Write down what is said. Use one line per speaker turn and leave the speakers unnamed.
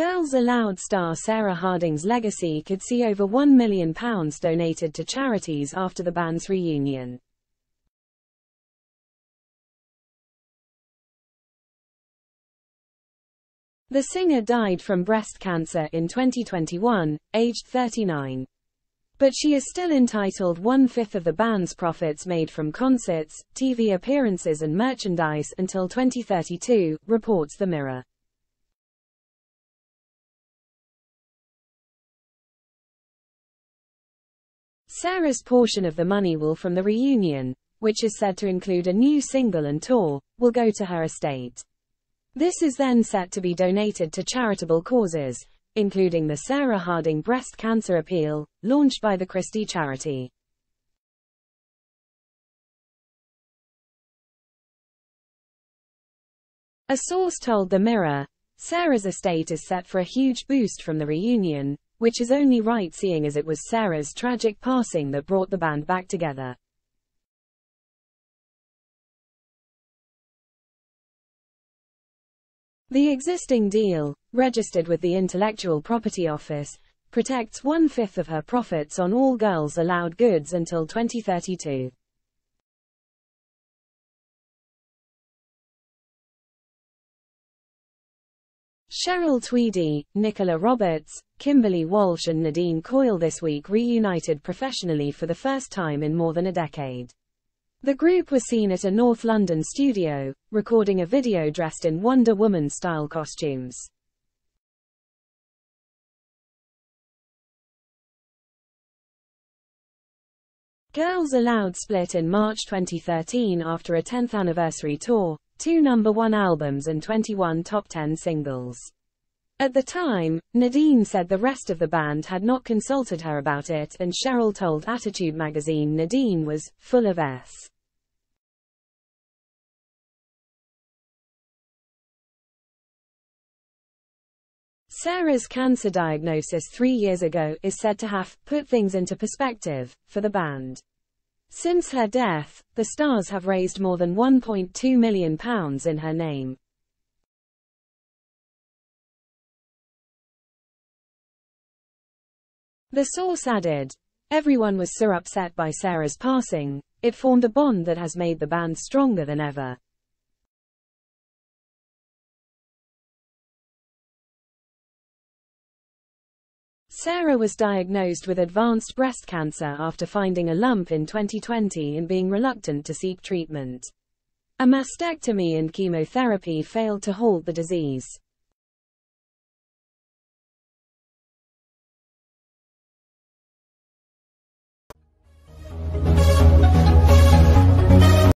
Girls Aloud star Sarah Harding's legacy could see over £1 million donated to charities after the band's reunion. The singer died from breast cancer in 2021, aged 39. But she is still entitled one-fifth of the band's profits made from concerts, TV appearances and merchandise until 2032, reports The Mirror. Sarah's portion of the money will from the reunion, which is said to include a new single and tour, will go to her estate. This is then set to be donated to charitable causes, including the Sarah Harding Breast Cancer Appeal, launched by the Christie Charity. A source told The Mirror, Sarah's estate is set for a huge boost from the reunion, which is only right seeing as it was Sarah's tragic passing that brought the band back together. The existing deal, registered with the Intellectual Property Office, protects one-fifth of her profits on all Girls Aloud goods until 2032. Cheryl Tweedy, Nicola Roberts, Kimberly Walsh and Nadine Coyle this week reunited professionally for the first time in more than a decade. The group was seen at a North London studio, recording a video dressed in Wonder Woman-style costumes. Girls Aloud split in March 2013 after a 10th anniversary tour, two number one albums and 21 top 10 singles. At the time, Nadine said the rest of the band had not consulted her about it and Cheryl told Attitude magazine Nadine was full of S. Sarah's cancer diagnosis three years ago is said to have put things into perspective for the band. Since her death, the stars have raised more than £1.2 million in her name. The source added, Everyone was so upset by Sarah's passing, it formed a bond that has made the band stronger than ever. Sarah was diagnosed with advanced breast cancer after finding a lump in 2020 and being reluctant to seek treatment. A mastectomy and chemotherapy failed to halt the disease.